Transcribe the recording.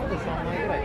あと3枚ぐらい。